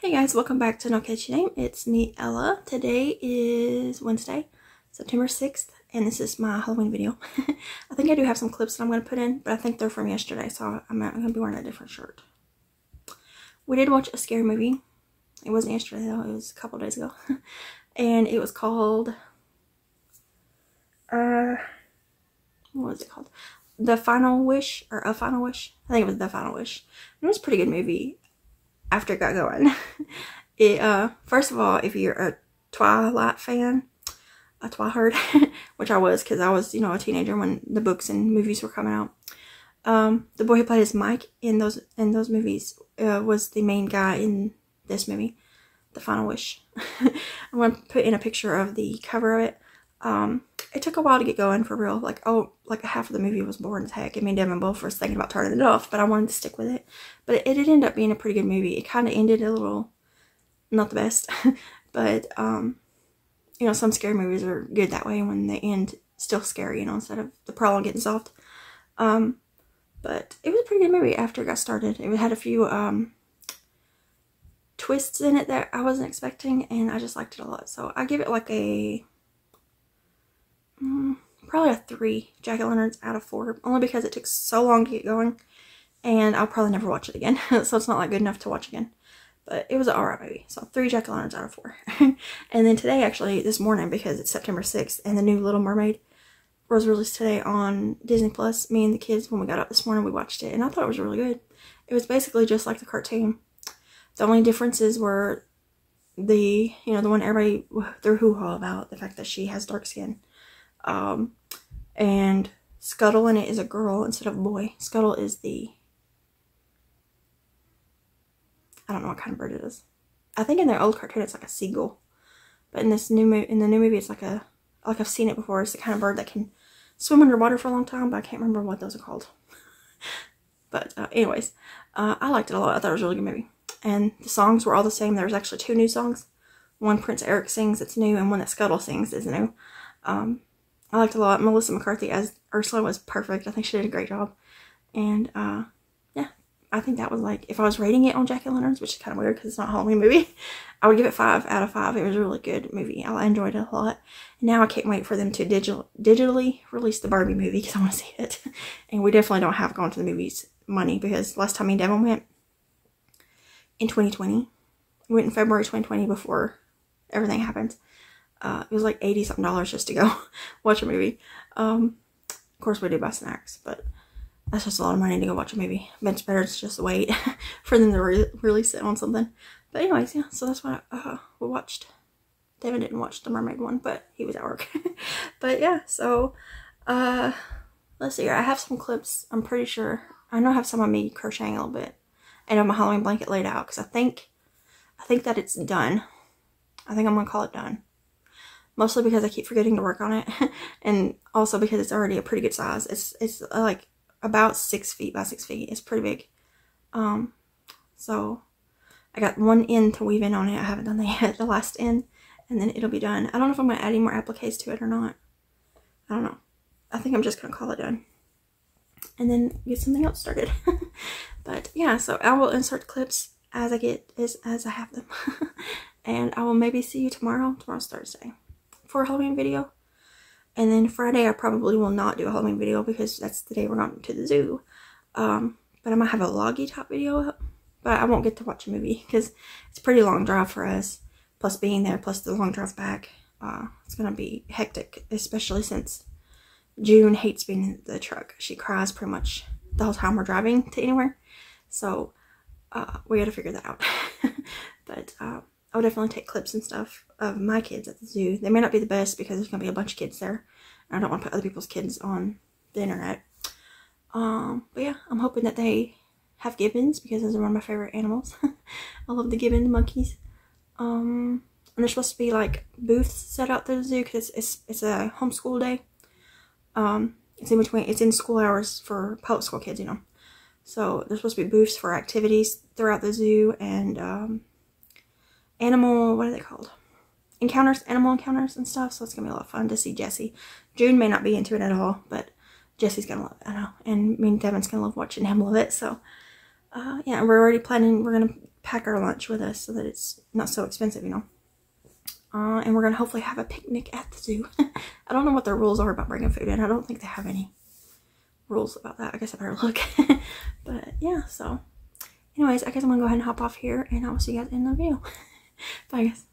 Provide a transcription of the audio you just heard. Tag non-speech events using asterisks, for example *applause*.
Hey guys, welcome back to No Catchy Name. It's me, Ella. Today is Wednesday, September 6th, and this is my Halloween video. *laughs* I think I do have some clips that I'm going to put in, but I think they're from yesterday, so I'm, I'm going to be wearing a different shirt. We did watch a scary movie. It wasn't yesterday though, it was a couple days ago. *laughs* and it was called, uh, what was it called? The Final Wish, or A Final Wish? I think it was The Final Wish. It was a pretty good movie after it got going. *laughs* it uh first of all, if you're a Twilight fan, a Twilight, *laughs* which I was because I was you know a teenager when the books and movies were coming out. Um, the boy who played as Mike in those in those movies uh, was the main guy in this movie, The Final Wish. *laughs* I'm gonna put in a picture of the cover of it. Um, it took a while to get going for real. Like, oh, like half of the movie was boring as heck. I mean, Devin both was thinking about turning it off, but I wanted to stick with it. But it, it did end up being a pretty good movie. It kind of ended a little, not the best, *laughs* but, um, you know, some scary movies are good that way when they end still scary, you know, instead of the problem getting solved. Um, but it was a pretty good movie after it got started. It had a few, um, twists in it that I wasn't expecting, and I just liked it a lot. So I give it like a mm, probably a three jack-o'-lanterns out of four, only because it took so long to get going, and I'll probably never watch it again, *laughs* so it's not like good enough to watch again. But it was an alright movie, so three jack-o'-lanterns out of four. *laughs* and then today, actually, this morning, because it's September 6th, and the new Little Mermaid was released today on Disney Plus. Me and the kids, when we got up this morning, we watched it, and I thought it was really good. It was basically just like the cartoon. The only differences were the, you know, the one everybody threw hoo-ha about, the fact that she has dark skin. Um, and Scuttle in it is a girl instead of boy. Scuttle is the, I don't know what kind of bird it is. I think in the old cartoon it's like a seagull, but in this new in the new movie it's like a like I've seen it before. It's the kind of bird that can swim underwater for a long time, but I can't remember what those are called. *laughs* but uh, anyways, uh, I liked it a lot. I thought it was a really good movie, and the songs were all the same. There's actually two new songs. One Prince Eric sings that's new, and one that Scuttle sings is new. Um, I liked a lot. Melissa McCarthy as Ursula was perfect. I think she did a great job. And uh, yeah, I think that was like, if I was rating it on Jack Lanterns, which is kind of weird because it's not a Halloween movie, *laughs* I would give it 5 out of 5. It was a really good movie. I enjoyed it a lot. And now I can't wait for them to digital digitally release the Barbie movie because I want to see it. *laughs* and we definitely don't have gone to the movies money because last time me and Devin went in 2020, we went in February 2020 before everything happened. Uh, it was like 80 something dollars just to go *laughs* watch a movie. Um, of course, we did buy snacks, but that's just a lot of money to go watch a movie. It's better to just wait *laughs* for them to re release it on something. But anyways, yeah, so that's what uh, we watched. David didn't watch the mermaid one, but he was at work. *laughs* but yeah, so uh, let's see. here. I have some clips. I'm pretty sure. I know I have some of me crocheting a little bit, and I have my Halloween blanket laid out because I think, I think that it's done. I think I'm gonna call it done mostly because I keep forgetting to work on it *laughs* and also because it's already a pretty good size. It's, it's uh, like about six feet by six feet. It's pretty big. Um, so I got one end to weave in on it. I haven't done that *laughs* yet, the last end, and then it'll be done. I don't know if I'm going to add any more appliques to it or not. I don't know. I think I'm just going to call it done and then get something else started. *laughs* but yeah, so I will insert clips as I get, as, as I have them. and I will maybe see you tomorrow. Tomorrow's Thursday for a Halloween video. And then Friday I probably will not do a Halloween video because that's the day we're going to the zoo. Um, but I might have a loggy top video up. But I won't get to watch a movie because it's a pretty long drive for us. Plus being there, plus the long drive back. Uh, it's going to be hectic, especially since June hates being in the truck. She cries pretty much the whole time we're driving to anywhere. So uh, we got to figure that out. *laughs* but uh, I would definitely take clips and stuff of my kids at the zoo. They may not be the best because there's going to be a bunch of kids there. I don't want to put other people's kids on the internet. Um, but yeah, I'm hoping that they have gibbons because those are one of my favorite animals. *laughs* I love the gibbon monkeys. Um, and there's supposed to be like booths set out to the zoo because it's, it's a homeschool day. Um, it's in between, it's in school hours for public school kids, you know. So there's supposed to be booths for activities throughout the zoo and um, animal, what are they called? Encounters, animal encounters and stuff. So it's going to be a lot of fun to see Jesse. June may not be into it at all, but Jesse's going to love it. I know. And me and Devin's going to love watching him love it. So, uh, yeah, we're already planning, we're going to pack our lunch with us so that it's not so expensive, you know. Uh, and we're gonna hopefully have a picnic at the zoo. *laughs* I don't know what their rules are about bringing food in. I don't think they have any rules about that. I guess I better look. *laughs* but yeah, so anyways, I guess I'm gonna go ahead and hop off here and I will see you guys in the video. *laughs* Bye guys.